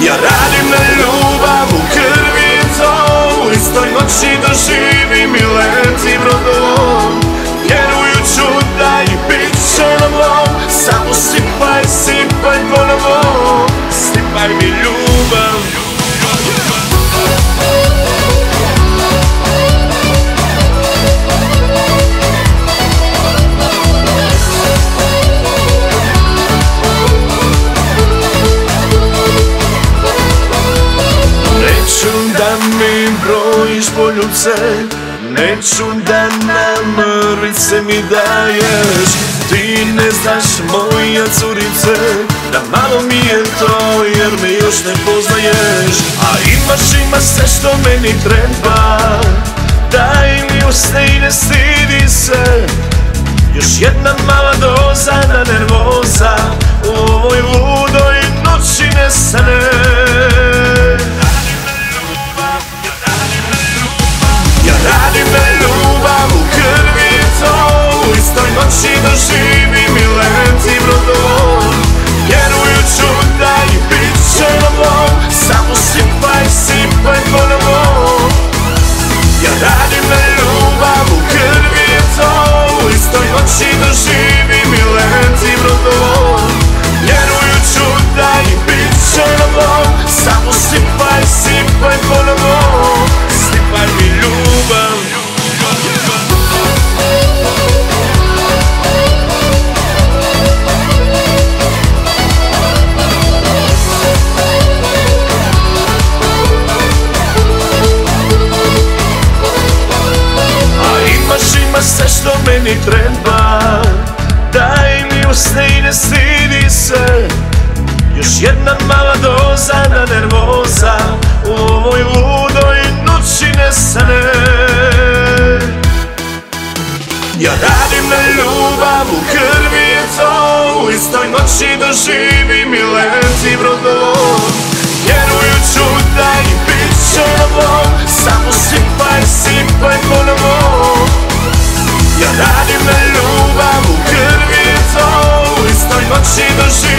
Ja radim na ljubav, u krvi je to U istoj noći doživim poljubce Neću da na mrvice mi daješ. Ti ne znaš moja curice Da malo mi je to jer me još ne poznaješ. A imaš, imaš sve što meni treba Daj mi usne i ne stidi se. Još jedna mala doza na nervoza noći meni treba. Daj mi usne i ne stidi se. Još jedna mala doza na nervoza U ovoj ludoj noći nesane Ja radim na ljubav, u krvi je to. U istoj noći doživim i letim brodom see the sea.